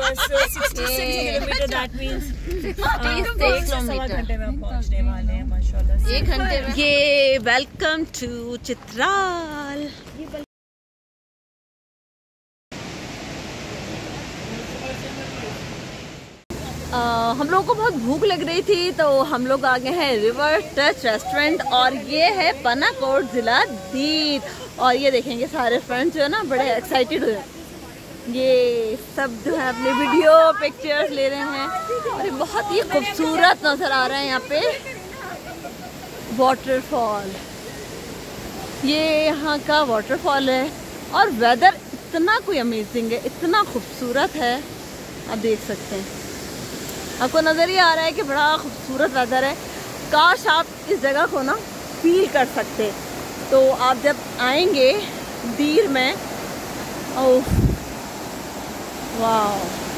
बस 66 kilometre that means घंटे में हम पहुँचने वाले माशाल्लाह एक घंटे में ये वेलकम टू चित्राल अ, हम लोगों को बहुत भूख लग रही थी तो हम लोग आ गए हैं रिवर टच रेस्टोरेंट और ये है पनाकोट जिला दीद और ये देखेंगे सारे फ्रेंड्स जो है ना बड़े एक्साइटेड हुए। ये सब जो है अपने वीडियो पिक्चर्स ले रहे हैं। और ये बहुत ही खूबसूरत नज़र आ रहा है यहाँ पे। वाटरफॉल ये यहाँ का वाटरफॉल है। और वेदर इतना कोई अमेजिंग है, इतना खूबसूरत है। आप देख सकते हैं। आपको नज़र ही आ रहा है कि बड़ा खूबसूरत वेदर है। काश आप इस जगह को ना फील कर सकते। तो आप जब आएँगे, दीर में 哇哦。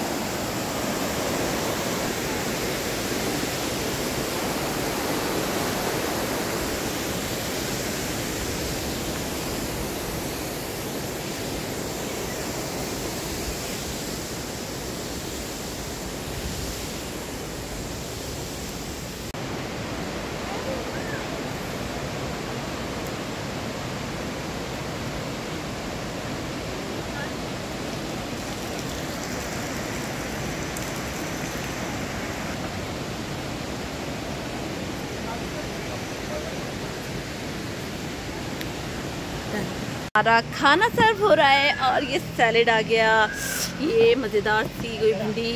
वाह हमारा खाना सर्व हो रहा है और ये सैलेड आ गया। ये मज़ेदार सी कोई भिंडी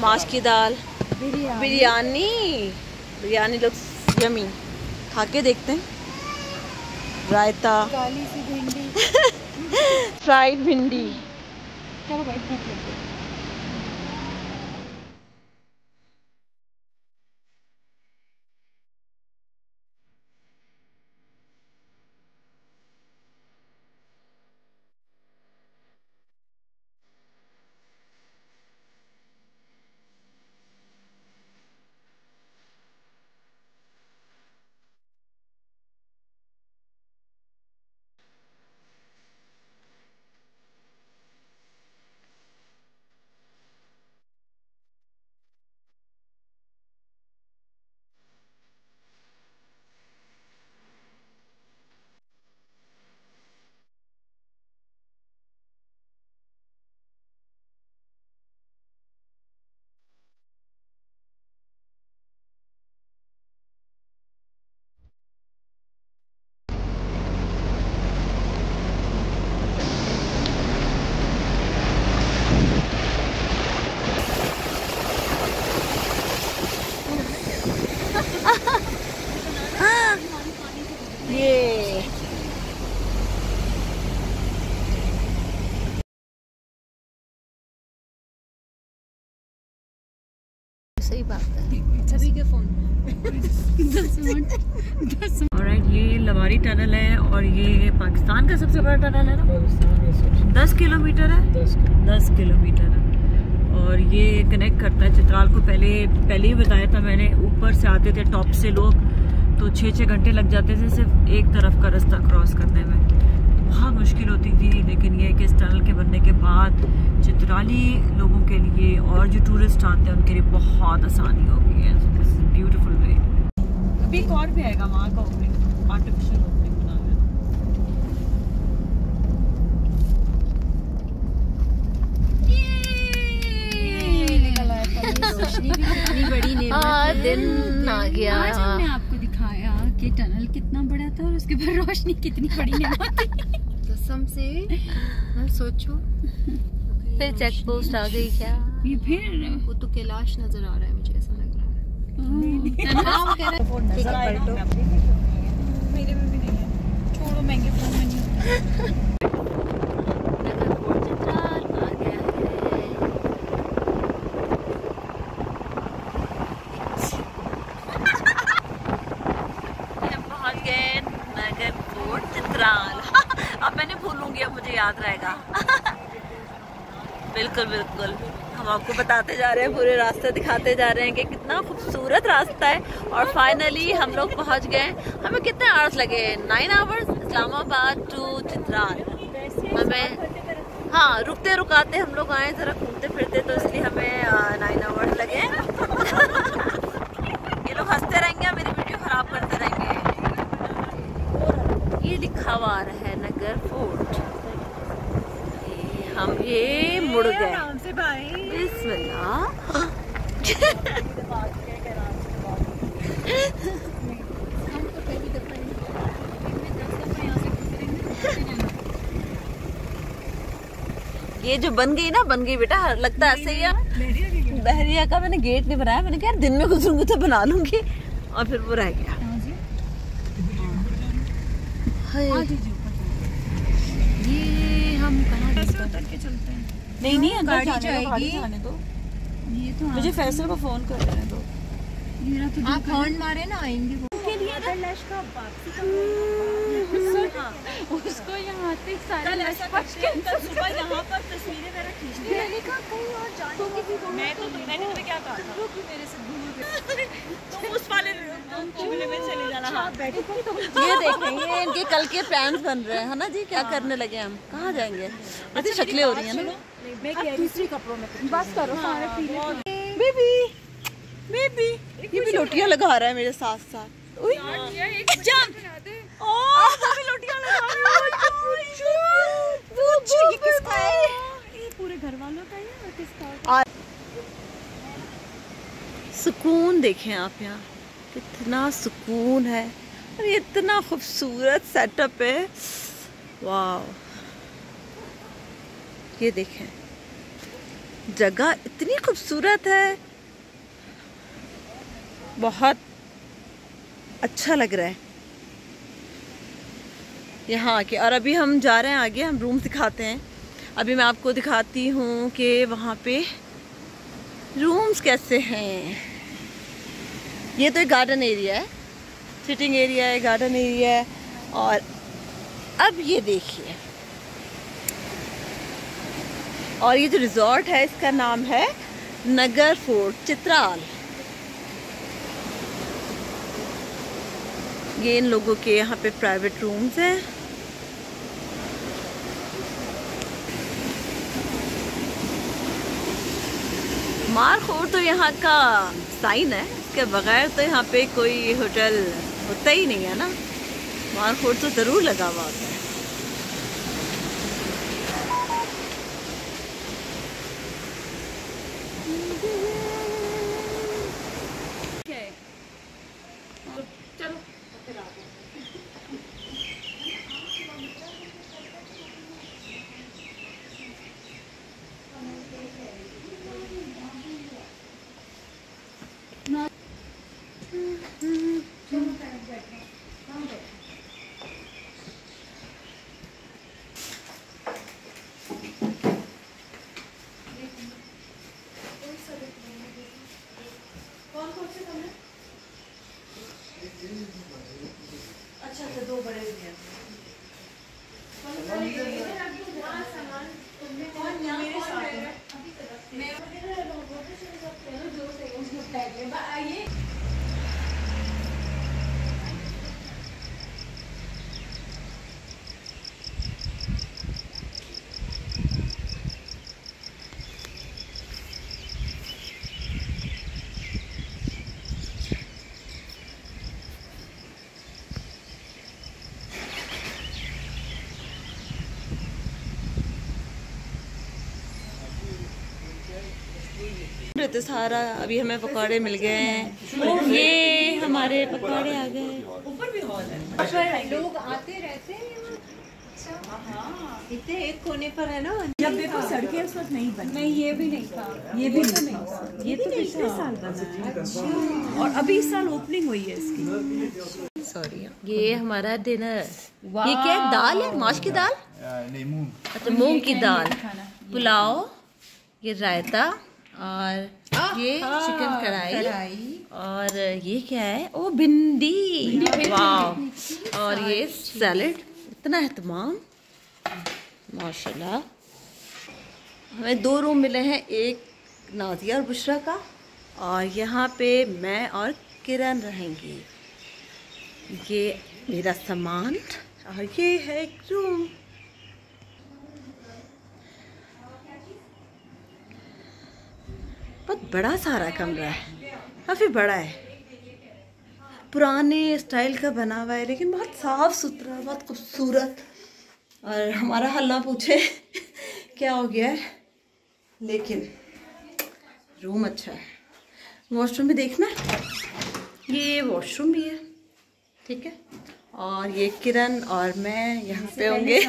माश की दाल बिरयानी। बिरयानी। लोग यमी खा के देखते हैं। रायता। फ्राइड भिंडी चलो भाई भूख लग गई ये सही बात है। सभी के फ़ोन ऑलराइट ये लवारी टनल है और ये पाकिस्तान का सबसे बड़ा टनल है ना? दस किलोमीटर है? दस किलोमीटर है। और ये कनेक्ट करता है चित्राल को। पहले पहले ही बताया था मैंने ऊपर से आते थे टॉप से लोग तो छः छः घंटे लग जाते थे सिर्फ़ एक तरफ़ का रास्ता क्रॉस करने में। तो बहुत मुश्किल होती थी लेकिन ये कि इस टनल के बनने के बाद चित्राली लोगों के लिए और जो टूरिस्ट आते हैं उनके लिए बहुत आसानी हो गई है। ब्यूटीफुल वे अभी एक और भी आएगा वहाँ का ओपनिंग आर्टिफिशियल ओपनिंग बना है। बड़ी हाँ। दिन आ गया। आज हमने आपको दिखाया कि टनल कितना बड़ा था और उसके बाद रोशनी कितनी बड़ी नेमत थी कसम से। हाँ, सोचो। फिर चेक पोस्ट आ गई क्या? ये फिर? वो तो कैलाश नज़र आ रहा है मुझे ऐसा लग रहा है। हाँ, वो कह रहा है, नज़र आएगा मेरे में भी नहीं है। छोड़ो महँगे फ़ोन में नहीं। हम पहुँच गए नगर कोट चित्राल अब मैंने भूलूँगी अब मुझे याद रहेगा। बिल्कुल बिल्कुल। हम आपको बताते जा रहे हैं, पूरे रास्ते दिखाते जा रहे हैं कि कितना खूबसूरत रास्ता है। और फाइनली हम लोग पहुँच गए हमें कितने आवर्स लगे nine hours Islamabad to Chitral हमें हाँ रुकते रुकाते हम लोग आए, जरा घूमते फिरते तो इसलिए हमें नाइन आवर्स लगे ये लोग हँसते रहेंगे, मेरी वीडियो खराब करते रहेंगे। ये लिखा हुआ है नगर फोर्ट। हम ये मुड़ गए तो ही। ये जो बन गई ना बन गई बेटा लगता है ऐसे ही है। बहरिया का मैंने गेट नहीं बनाया मैंने कहा दिन में गुजरूँगी तो बना लूँगी। और फिर वो रह गया हाँ जी हाय। हाँ जी जी ऊपर जाओ। ये हम कहाँ उतर के चलते हैं नहीं नहीं अंदर जाने दो, जाएगी। जाने दो। ये तो मुझे फैसल को फ़ोन कर लेने दो। मेरा तो आप हॉर्न मारे ना आएँगे वो। उसको यहाँ आते ही सारे लश पश के सुबह यहाँ पर तस्वीरें खींचने मैंने कहा कहीं और जाने की भी मैं तो मैंने तुम्हें क्या कहा था? मेरे से दूर तुम उस वाले में चले जाना। हाँ। ये इनके कल के प्लान्स बन रहे हैं है ना जी? क्या करने लगे हम? कहाँ जाएँगे? ऐसी शक्लें हो रही हैं ना। मैं दूसरी कपड़ों में बस करो सारे पीले बेबी बेबी ये भी लोटियाँ लगा रहा है मेरे साथ साथ। उई, जंप ओ। भी लोटियाँ लगा रही है। ये किसका? है ये पूरे घर वालों का है और किसका? सुकून देखें आप यहाँ। कितना सुकून है। और इतना खूबसूरत सेटअप है। वाह। ये देखें। जगह इतनी खूबसूरत है। बहुत अच्छा लग रहा है। यहाँ आके, और अभी हम जा रहे हैं आगे, हम रूम दिखाते हैं। अभी मैं आपको दिखाती हूँ कि वहाँ पे रूम्स कैसे हैं। ये तो एक गार्डन एरिया है। सिटिंग एरिया है गार्डन एरिया है। और अब ये देखिए। और ये जो रिजॉर्ट है, इसका नाम है नगर फोर्ट, चित्राल। ये इन लोगों के यहाँ पे प्राइवेट रूम्स हैं। मारखोर तो यहाँ का साइन है, इसके बगैर तो यहाँ पे कोई होटल होता ही नहीं है ना। मारखोर तो ज़रूर लगा हुआ है। अच्छा but uh, I, रहते सारा अभी हमें पकौड़े मिल गए हैं। ये हमारे पकौड़े आ गए ऊपर भी हॉल है। लोग आते रहते हैं इतने एक कोने पर है ना? जब देखो सड़कें उस वक्त नहीं बनी। नहीं ये भी नहीं था। ये भी नहीं था। ये तो पिछले साल बना और अभी इस साल ओपनिंग हुई है इसकी। सॉरी ये हमारा डिनर ये क्या है? दाल है? माश की दाल? नहीं मूंग। अच्छा मूंग की दाल। पुलाव ये रायता और ये चिकन कढ़ाई और ये क्या है? ओ भिंडी। वाह और ये सैलड। इतना एहतमाम माशाल्लाह। हमें दो रूम मिले हैं एक नाजिया और बुशरा का। और यहाँ पे मैं और किरण रहेंगी। ये मेरा सामान। और ये है एक रूम बड़ा सारा कमरा है। काफ़ी बड़ा है। पुराने स्टाइल का बना हुआ है लेकिन बहुत साफ़ सुथरा बहुत खूबसूरत। और हमारा हाल ना पूछे क्या हो गया है। लेकिन रूम अच्छा है। वॉशरूम भी देखना। ये वॉशरूम भी है ठीक है। और ये किरण और मैं यहाँ पे होंगे।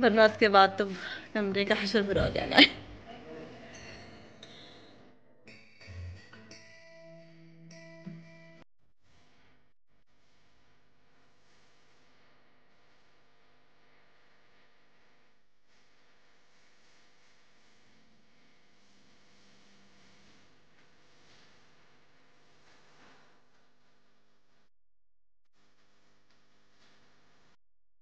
बरसात के बाद तो कमरे का हशर बुरा हो जाएगा